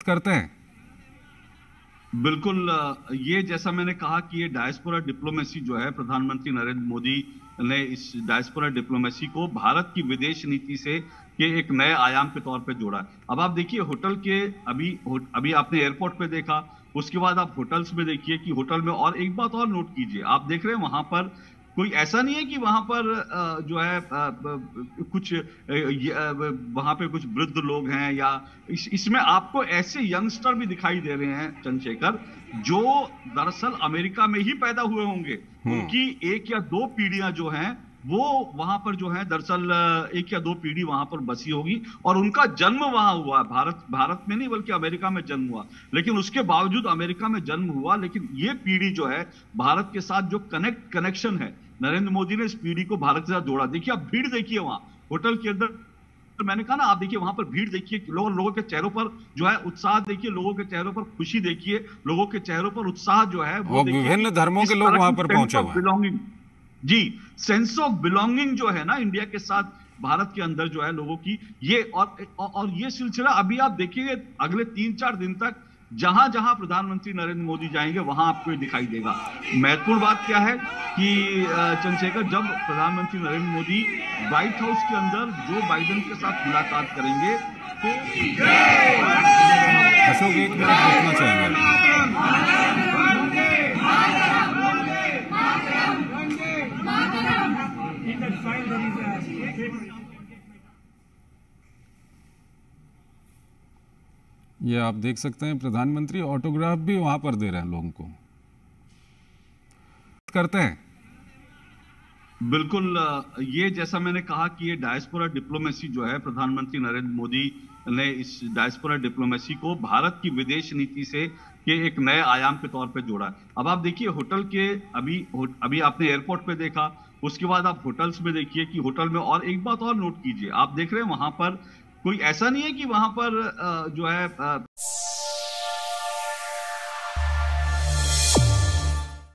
करते हैं? बिल्कुल ये जैसा मैंने कहा कि ये डायस्पोरा डिप्लोमेसी जो है, प्रधानमंत्री नरेंद्र मोदी ने इस डायस्पोरा डिप्लोमेसी को भारत की विदेश नीति से के एक नए आयाम के तौर पे जोड़ा। अब आप देखिए, होटल के अभी अभी आपने एयरपोर्ट पे देखा, उसके बाद आप होटल्स में देखिए कि होटल में और एक बात और नोट कीजिए। आप देख रहे हैं, वहाँ पर कोई ऐसा नहीं है कि वहाँ पर जो है कुछ वहाँ पे कुछ वृद्ध लोग हैं या इस, इसमें आपको ऐसे यंगस्टर भी दिखाई दे रहे हैं चंद्रशेखर जो दरअसल अमेरिका में ही पैदा हुए होंगे। हम्म। उनकी एक या दो पीढ़ियाँ जो हैं वो वहाँ पर जो है दरअसल एक या दो पीढ़ी वहाँ पर बसी होगी और उनका जन्म वहाँ हुआ। भारत भारत में नहीं बल्कि अमेरिका में जन्म हुआ। लेकिन उसके बावजूद अमेरिका में जन्म हुआ लेकिन ये पीढ़ी जो है भारत के साथ जो कनेक्ट कनेक्शन है नरेंद्र मोदी ने इस पीढ़ी को भारत के साथ जोड़ा। देखिए आप भीड़ देखिए वहाँ। होटल के अंदर तो मैंने कहा ना आप देखिए वहाँ पर भीड़ देखिए लोग लोगों के चेहरों पर जो है उत्साह देखिए लोगों के चेहरों पर खुशी देखिए लोगों के चेहरों पर उत्साह जो है वो विभिन्न धर्मों के लोग वहाँ पर पहुँचे हुए बिलोंगिंग जी सेंस ऑफ़ बिलोंगिंग जो है ना इंडिया के साथ भारत के अंदर जो है लोगों की ये और और ये सिलसिला अभी आप देखिए अगले तीन चार दिन तक जहाँ जहाँ प्रधानमंत्री नरेंद्र मोदी जाएँगे, वहाँ आपको ये दिखाई देगा। महत्वपूर्ण बात क्या है कि चंद्रशेखर, जब प्रधानमंत्री नरेंद्र मोदी व्हाइट हाउस के अंदर जो बाइडन के साथ मुलाकात करेंगे तो अशोक, एक मिनट पूछना चाहेंगे। ये आप देख सकते हैं, प्रधानमंत्री ऑटोग्राफ भी वहाँ पर दे रहे हैं लोगों को। करते हैं। बिल्कुल, ये जैसा मैंने कहा कि ये डायस्पोरा डिप्लोमेसी जो है, प्रधानमंत्री नरेंद्र मोदी ने इस डायस्पोरा डिप्लोमेसी को भारत की विदेश नीति से के एक नए आयाम के तौर पे जोड़ा। अब आप देखिए, होटल के अभी अभी आपने एयरपोर्ट पे देखा, उसके बाद आप होटल्स में देखिए कि होटल में और एक बात और नोट कीजिए। आप देख रहे हैं वहाँ पर कोई ऐसा नहीं है कि वहाँ पर जो है